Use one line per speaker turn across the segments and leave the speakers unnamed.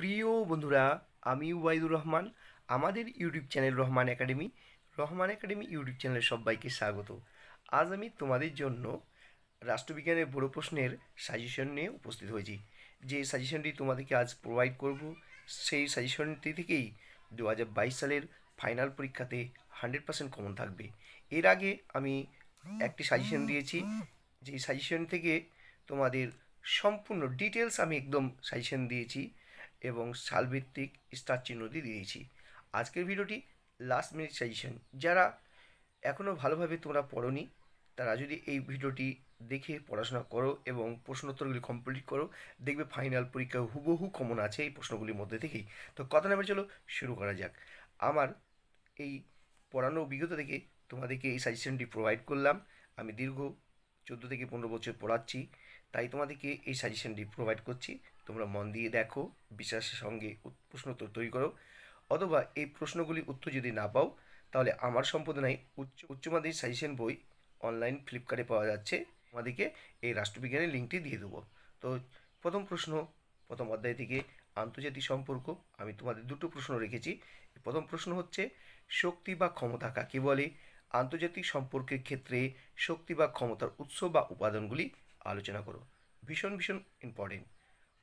প্রিয় বন্ধুরা আমি ওয়াইদুর রহমান, আমাদের YouTube channel Rahman academy Rahman academy YouTube চ্যানেলে সবাইকে স্বাগত। আজ আমি তোমাদের জন্য রাষ্ট্রবিজ্ঞানের বড় প্রশ্নের সাজেশন নিয়ে উপস্থিত হয়েছি। যে সাজেশনটি তোমাদেরকে আজ প্রোভাইড করব, সেই সাজেশনটি থেকেই দু হাজার বাইশ সালের ফাইনাল পরীক্ষাতে হান্ড্রেড পার্সেন্ট কমন থাকবে। এর আগে আমি একটি সাজেশন দিয়েছি, যে সাজেশন থেকে তোমাদের সম্পূর্ণ ডিটেলস আমি একদম সাজেশন দিয়েছি। এবং সালভিত্তিক স্টার চিহ্ন দিয়ে দিয়েছি। আজকের ভিডিওটি লাস্ট মিনিট সাজেশন যারা এখনও ভালোভাবে তোমরা পড়োনি, তারা যদি এই ভিডিওটি দেখে পড়াশোনা করো এবং প্রশ্নোত্তরগুলি কমপ্লিট করো, দেখবে ফাইনাল পরীক্ষা হুবহু কমন আছে এই প্রশ্নগুলির মধ্যে থেকেই। তো কথা নামে চলো, শুরু করা যাক। আমার এই পড়ানো অভিজ্ঞতা থেকে তোমাদেরকে এই সাজেশনটি প্রোভাইড করলাম। আমি দীর্ঘ চোদ্দ থেকে পনেরো বছর পড়াচ্ছি, তাই তোমাদেরকে এই সাজেশনটি প্রোভাইড করছি। তোমরা মন দিয়ে দেখো, বিশ্বাসের সঙ্গে প্রশ্নোত্তর তৈরি করো। অথবা এই প্রশ্নগুলির উত্তর যদি না পাও, তাহলে আমার সম্পাদনায় উচ্চ উচ্চ মাধ্যমিক সাজেশন বই অনলাইন ফ্লিপকার্টে পাওয়া যাচ্ছে। আমাদেরকে এই রাষ্ট্রবিজ্ঞানের লিঙ্কটি দিয়ে দেবো। তো প্রথম প্রশ্ন, প্রথম অধ্যায় থেকে আন্তর্জাতিক সম্পর্ক, আমি তোমাদের দুটো প্রশ্ন রেখেছি। প্রথম প্রশ্ন হচ্ছে, শক্তি বা ক্ষমতা কাকে বলে? আন্তর্জাতিক সম্পর্কের ক্ষেত্রে শক্তি বা ক্ষমতার উৎস বা উপাদানগুলি আলোচনা করো। ভীষণ ভীষণ ইম্পর্টেন্ট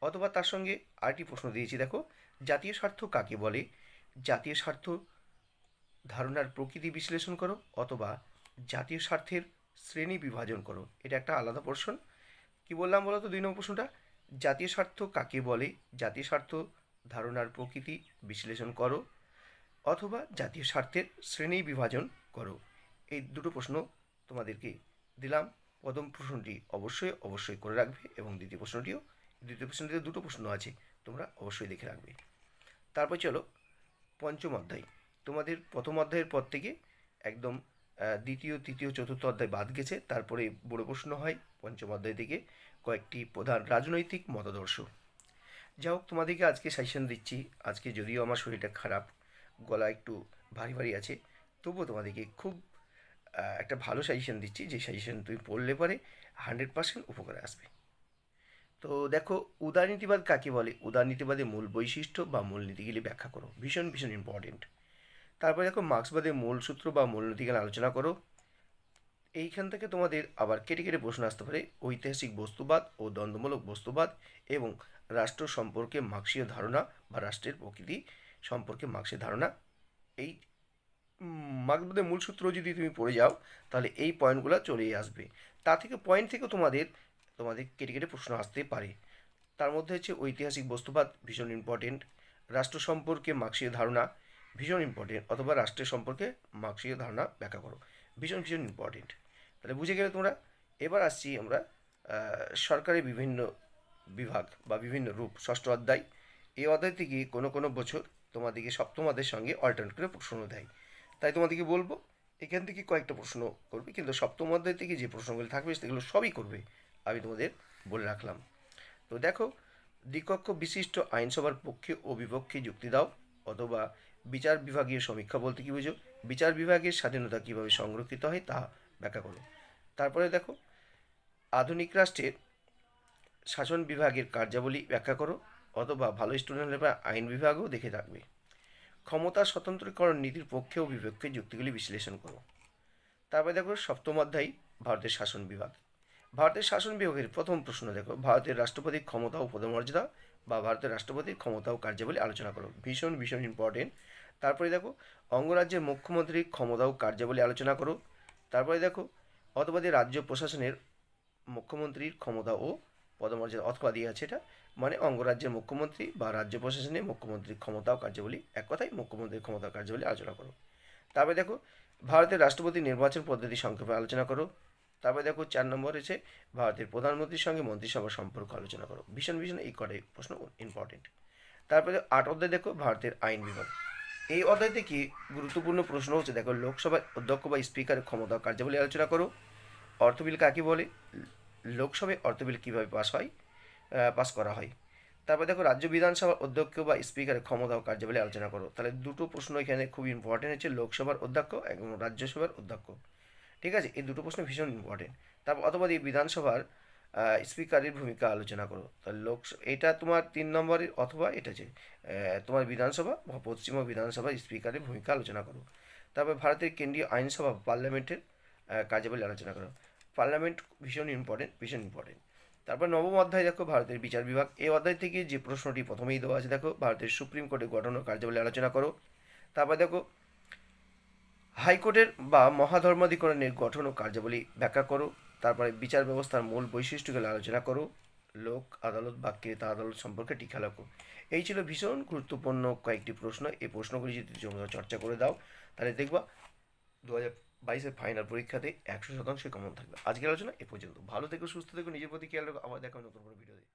অথবা তার সঙ্গে আরেকটি প্রশ্ন দিয়েছি, দেখো। জাতীয় স্বার্থ কাকে বলে? জাতীয় স্বার্থ ধারণার প্রকৃতি বিশ্লেষণ করো অথবা জাতীয় স্বার্থের শ্রেণি বিভাজন করো। এটা একটা আলাদা পোর্শন কি বললাম বলো তো দুই নম্বর প্রশ্নটা? জাতীয় স্বার্থ কাকে বলে? জাতীয় স্বার্থ ধারণার প্রকৃতি বিশ্লেষণ করো অথবা জাতীয় স্বার্থের শ্রেণি বিভাজন করো। এই দুটো প্রশ্ন তোমাদেরকে দিলাম। প্রথম প্রশ্নটি অবশ্যই অবশ্যই করে রাখবে এবং দ্বিতীয় প্রশ্নটিও দ্বিতীয় প্রশ্নটিতে দুটো প্রশ্ন আছে, তোমরা অবশ্যই দেখে রাখবে। তারপর চলো, পঞ্চম অধ্যায়। তোমাদের প্রথম অধ্যায়ের পর থেকে একদম দ্বিতীয়, তৃতীয়, চতুর্থ অধ্যায় বাদ গেছে, তারপরে বড় প্রশ্ন হয় পঞ্চম অধ্যায় থেকে কয়েকটি প্রধান রাজনৈতিক মতাদর্শ। যা হোক, তোমাদেরকে আজকে সাজেশন দিচ্ছি। আজকে যদিও আমার শরীরটা খারাপ, গলা একটু ভারী ভারী আছে, তবুও তোমাদেরকে খুব একটা ভালো সাজেশন দিচ্ছি। যে সাজেশন তুমি পড়লে পরে হান্ড্রেড পার্সেন্ট উপকারে আসবে। তো দেখো উদারনীতিবাদ কাকে বলে? উদারনীতিবাদের মূল বৈশিষ্ট্য বা মূলনীতিগুলি ব্যাখ্যা করো। ভীষণ ভীষণ ইম্পর্টেন্ট তারপরে দেখো, মার্ক্সবাদের মূল সূত্র বা মূলনীতিগুলো আলোচনা করো। এইখান থেকে তোমাদের আবার কেটে কেটে প্রশ্ন আসতে পারে। ঐতিহাসিক বস্তুবাদ ও দ্বন্দ্বমূলক বস্তুবাদ এবং রাষ্ট্র সম্পর্কে মার্ক্সীয় ধারণা বা রাষ্ট্রের প্রকৃতি সম্পর্কে মার্ক্সের ধারণা। এই মার্ক্সবাদের মূল সূত্র যদি তুমি পড়ে যাও, তাহলে এই পয়েন্টগুলো চলেই আসবে। তা থেকে পয়েন্ট থেকে তোমাদের তোমাদের কেটে কেটে প্রশ্ন আসতে পারে। তার মধ্যে হচ্ছে ঐতিহাসিক বস্তুবাদ ভীষণ ইম্পর্টেন্ট রাষ্ট্র সম্পর্কে মার্ক্সীয় ধারণা ভীষণ ইম্পর্টেন্ট অথবা রাষ্ট্রের সম্পর্কে মার্ক্সীয় ধারণা ব্যাখ্যা করো, ভীষণ ভীষণ ইম্পর্টেন্ট তাহলে বুঝে গেলে তোমরা, এবার আসছি আমরা সরকারের বিভিন্ন বিভাগ বা বিভিন্ন রূপ, ষষ্ঠ অধ্যায়। এই অধ্যায় থেকে কোনো কোনো বছর তোমাদেরকে সপ্তম অধ্যায়ের সঙ্গে অল্টারনেট করে প্রশ্ন দেয়। তাই তোমাদেরকে বলব, এখান থেকে কয়েকটা প্রশ্ন করবে, কিন্তু সপ্তম অধ্যায় থেকে যে প্রশ্নগুলি থাকবে, সেগুলো সবই করবে। আমি তোমাদের বলে রাখলাম। তো দেখো দ্বিকক্ষ বিশিষ্ট আইনসভার পক্ষে ও বিপক্ষে যুক্তি দাও, অথবা বিচার বিভাগীয় সমীক্ষা বলতে কী বুঝো? বিচার বিভাগের স্বাধীনতা কীভাবে সংরক্ষিত হয় তা ব্যাখ্যা করো। তারপরে দেখো, আধুনিক রাষ্ট্রের শাসন বিভাগের কার্যাবলী ব্যাখ্যা করো, অথবা ভালো স্টুডেন্ট হলে আইন বিভাগও দেখে থাকবে। ক্ষমতা স্বতন্ত্রীকরণ নীতির পক্ষে ও বিপক্ষে যুক্তিগুলি বিশ্লেষণ করো। তারপরে দেখো, সপ্তম অধ্যায়, ভারতের শাসন বিভাগ। ভারতের শাসন বিভাগের প্রথম প্রশ্ন দেখো, ভারতের রাষ্ট্রপতির ক্ষমতা ও পদমর্যাদা বা ভারতের রাষ্ট্রপতির ক্ষমতা ও কার্যাবলী আলোচনা করো। ভীষণ ভীষণ ইম্পর্টেন্ট তারপরে দেখো, অঙ্গরাজ্যের মুখ্যমন্ত্রীর ক্ষমতা ও কার্যাবলী আলোচনা করো। তারপরে দেখো অথবা রাজ্য প্রশাসনের মুখ্যমন্ত্রীর ক্ষমতা ও পদমর্যাদা অথবা দিয়ে আছে এটা মানে অঙ্গরাজ্যের মুখ্যমন্ত্রী বা রাজ্য প্রশাসনের মুখ্যমন্ত্রীর ক্ষমতা ও কার্যাবলী এক কথায় মুখ্যমন্ত্রীর ক্ষমতা কার্যাবলী আলোচনা করো। তারপরে দেখো, ভারতের রাষ্ট্রপতি নির্বাচন পদ্ধতি সংক্ষেপে আলোচনা করো। তারপরে দেখো চার নম্বর রয়েছে ভারতের প্রধানমন্ত্রীর সঙ্গে মন্ত্রিসভার সম্পর্ক আলোচনা করো। ভীষণ ভীষণ এই কটাই প্রশ্ন ইম্পর্টেন্ট তারপরে আট অধ্যায় দেখো ভারতের আইন বিভাগ। এই অধ্যায় থেকে গুরুত্বপূর্ণ প্রশ্ন হচ্ছে, দেখো লোকসভার অধ্যক্ষ বা স্পিকারের ক্ষমতা কার্যাবলী আলোচনা করো। অর্থবিল কাকে বলে? লোকসভায় অর্থবিল কীভাবে পাস হয়? পাস করা হয়। তারপর দেখো রাজ্য বিধানসভার অধ্যক্ষ বা স্পিকারের ক্ষমতা ও কার্যাবলী আলোচনা করো। তাহলে দুটো প্রশ্ন এখানে খুব ইম্পর্টেন্ট হচ্ছে, লোকসভার অধ্যক্ষ এবং রাজ্যসভার অধ্যক্ষ। ঠিক আছে? এই দুটো প্রশ্ন ভীষণ ইম্পর্টেন্ট তারপর অথবা এই বিধানসভার স্পিকারের ভূমিকা আলোচনা করো। তাহলে লোক, এটা তোমার তিন নম্বরের অথবা এটা যে তোমার বিধানসভা বা পশ্চিমবঙ্গ বিধানসভার স্পিকারের ভূমিকা আলোচনা করো। তারপর ভারতের কেন্দ্রীয় আইনসভা পার্লামেন্টের কার্যাবলী আলোচনা করো। পার্লামেন্ট ভীষণ ইম্পর্টেন্ট ভীষণ ইম্পর্টেন্ট তারপর নবম অধ্যায় দেখো ভারতের বিচার বিভাগ। এই অধ্যায় থেকে যে প্রশ্নটি প্রথমেই দেওয়া আছে, দেখো, ভারতের সুপ্রিম কোর্টের গঠন ও কার্যাবলী আলোচনা করো। তারপর দেখো হাইকোর্টের বা মহাধর্মাধিকরণের গঠন ও কার্যাবলী ব্যাখ্যা করো। তারপরে বিচার ব্যবস্থার মূল বৈশিষ্ট্যগুলো আলোচনা করো। লোক, আদালত বা ক্রেতা আদালত সম্পর্কে টিকা লেখো এই ছিল ভীষণ গুরুত্বপূর্ণ কয়েকটি প্রশ্ন। এই প্রশ্নগুলি যদি তোমরা চর্চা করে দাও, তাহলে দেখবা দু হাজার বাইশের ফাইনাল পরীক্ষাতে একশো শতাংশ কমন থাকবে। আজকের আলোচনা এ পর্যন্ত। ভালো থেকো, সুস্থ থেকো, নিজের প্রতি খেয়াল রাখো। আবার দেখা নতুন কোনো ভিডিওতে